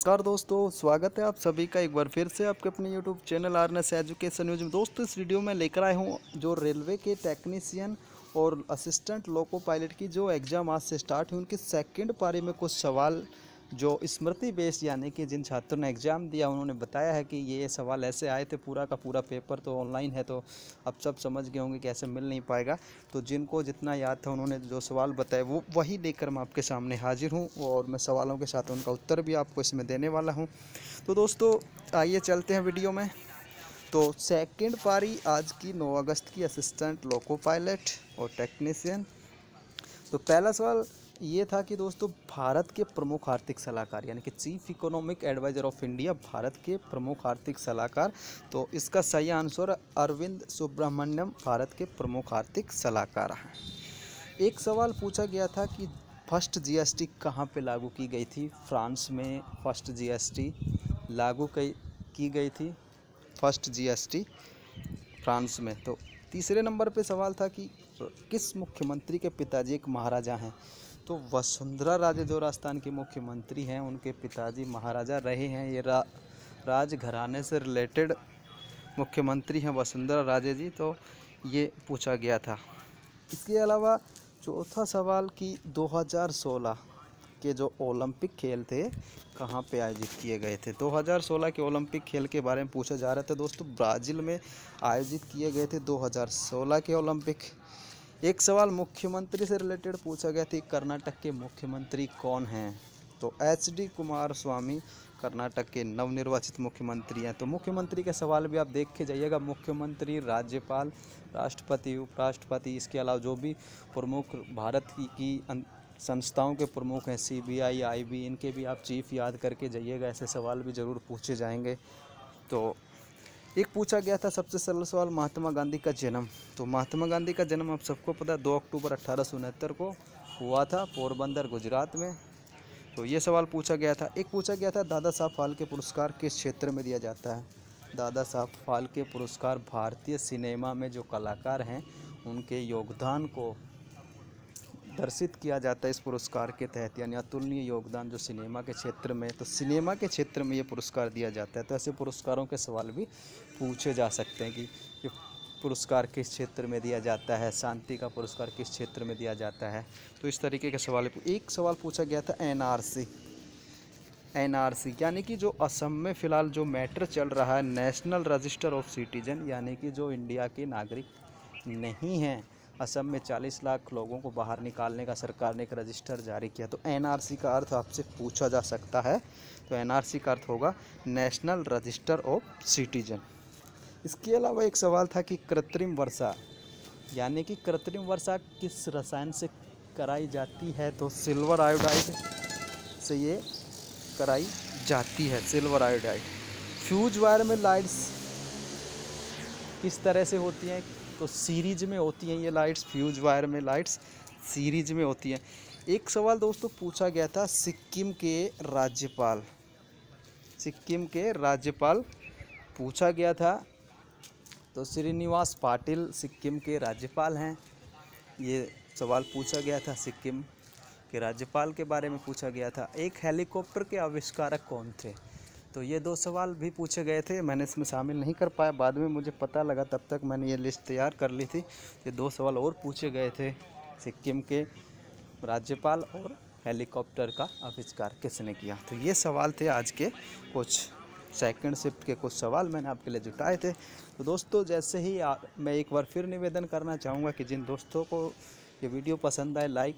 नमस्कार दोस्तों, स्वागत है आप सभी का एक बार फिर से आपके अपने YouTube channel R S education news में। दोस्तों, इस वीडियो में लेकर आया हूँ जो रेलवे के टेक्नीशियन और असिस्टेंट लोको पायलट की जो एग्ज़ाम आज से स्टार्ट हुई, उनकी सेकंड पारी में कुछ सवाल जो स्मृति बेस, यानी कि जिन छात्रों ने एग्ज़ाम दिया, उन्होंने बताया है कि ये सवाल ऐसे आए थे, पूरा का पूरा पेपर तो ऑनलाइन है तो अब सब समझ गए होंगे कि ऐसे मिल नहीं पाएगा। तो जिनको जितना याद था, उन्होंने जो सवाल बताए, वो वही लेकर मैं आपके सामने हाजिर हूँ, और मैं सवालों के साथ उनका उत्तर भी आपको इसमें देने वाला हूँ। तो दोस्तों, आइए चलते हैं वीडियो में। तो सेकेंड पारी, आज की नौ अगस्त की असिस्टेंट लोको पायलट और टेक्नीशियन तो पहला सवाल ये था कि दोस्तों, भारत के प्रमुख आर्थिक सलाहकार, यानी कि chief economic adviser of India Bharat के प्रमुख आर्थिक सलाहकार। तो इसका सही आंसर अरविंद सुब्रमण्यम, भारत के प्रमुख आर्थिक सलाहकार हैं। एक सवाल पूछा गया था कि फ़र्स्ट जीएसटी कहाँ पे लागू की गई थी? फ्रांस में फ़र्स्ट जीएसटी लागू की गई थी? फ़र्स्ट जीएसटी फ्रांस में। तो तीसरे नंबर पे सवाल था कि किस मुख्यमंत्री के पिताजी एक महाराजा हैं? तो वसुंधरा राजे जो राजस्थान के मुख्यमंत्री हैं उनके पिताजी महाराजा रहे हैं। ये रा, राजघराने से रिलेटेड मुख्यमंत्री हैं वसुंधरा राजे जी तो ये पूछा गया था। इसके अलावा चौथा सवाल कि 2016 के जो ओलंपिक खेल थे कहाँ पे आयोजित किए गए थे? 2016 के ओलंपिक खेल के बारे में पूछा जा रहा था। दोस्तों ब्राज़ील में आयोजित किए गए थे 2016 के ओलंपिक। एक सवाल मुख्यमंत्री से रिलेटेड पूछा गया था कर्नाटक के मुख्यमंत्री कौन हैं? तो H D Kumaraswamy Karnataka के नवनिर्वाचित मुख्यमंत्री हैं। तो मुख्यमंत्री के सवाल भी आप देख के जाइएगा। मुख्यमंत्री राज्यपाल राष्ट्रपति उपराष्ट्रपति इसके अलावा जो भी प्रमुख भारत की, की संस्थाओं के प्रमुख हैं C B I I B इनके भी आप चीफ याद करके जाइएगा। ऐसे सवाल भी ज़रूर पूछे जाएँगे। तो एक पूछा गया था सबसे सरल सवाल, महात्मा गांधी का जन्म। तो महात्मा गांधी का जन्म आप सबको पता है, दो अक्टूबर अट्ठारह को हुआ था पोरबंदर, गुजरात में। तो ये सवाल पूछा गया था। एक पूछा गया था, दादा साहब फाल्के पुरस्कार किस क्षेत्र में दिया जाता है? दादा साहब फाल्के पुरस्कार भारतीय सिनेमा में जो कलाकार हैं, उनके योगदान को दर्शित किया जाता है इस पुरस्कार के तहत, यानी अतुलनीय योगदान जो सिनेमा के क्षेत्र में तो सिनेमा के क्षेत्र में ये पुरस्कार दिया जाता है। तो ऐसे पुरस्कारों के सवाल भी पूछे जा सकते हैं कि ये पुरस्कार किस क्षेत्र में दिया जाता है, शांति का पुरस्कार किस क्षेत्र में दिया जाता है? तो इस तरीके के सवाल एक सवाल पूछा गया था एन एनआरसी, यानी कि जो असम में फ़िलहाल जो मैटर चल रहा है, नेशनल रजिस्टर ऑफ़ सिटीजन, यानी कि जो इंडिया के नागरिक नहीं हैं असम में 40 लाख लोगों को बाहर निकालने का सरकार ने एक रजिस्टर जारी किया। तो एनआरसी का अर्थ आपसे पूछा जा सकता है। तो एनआरसी का अर्थ होगा नेशनल रजिस्टर ऑफ़ सिटीजन। इसके अलावा एक सवाल था कि कृत्रिम वर्षा, यानी कि कृत्रिम वर्षा किस रसायन से कराई जाती है? तो सिल्वर आयोडाइड से ये कराई जाती है, सिल्वर आयोडाइड। फ्यूज वायर में लाइट्स किस तरह से होती हैं? तो सीरीज़ में होती हैं ये लाइट्स, फ्यूज वायर में लाइट्स सीरीज़ में होती हैं। एक सवाल दोस्तों पूछा गया था सिक्किम के राज्यपाल। सिक्किम के राज्यपाल पूछा गया था। तो श्रीनिवास पाटिल सिक्किम के राज्यपाल हैं। ये सवाल पूछा गया था सिक्किम के राज्यपाल के बारे में पूछा गया था। एक हेलीकॉप्टर के आविष्कारक कौन थे? तो ये दो सवाल भी पूछे गए थे मैंने इसमें शामिल नहीं कर पाया। बाद में मुझे पता लगा तब तक मैंने ये लिस्ट तैयार कर ली थी। ये दो सवाल और पूछे गए थे सिक्किम के राज्यपाल और हेलीकॉप्टर का आविष्कार किसने किया? तो ये सवाल थे आज के कुछ सेकंड शिफ्ट के कुछ सवाल मैंने आपके लिए जुटाए थे। तो दोस्तों जैसे ही आ, मैं एक बार फिर निवेदन करना चाहूँगा कि जिन दोस्तों को ये वीडियो पसंद आए लाइक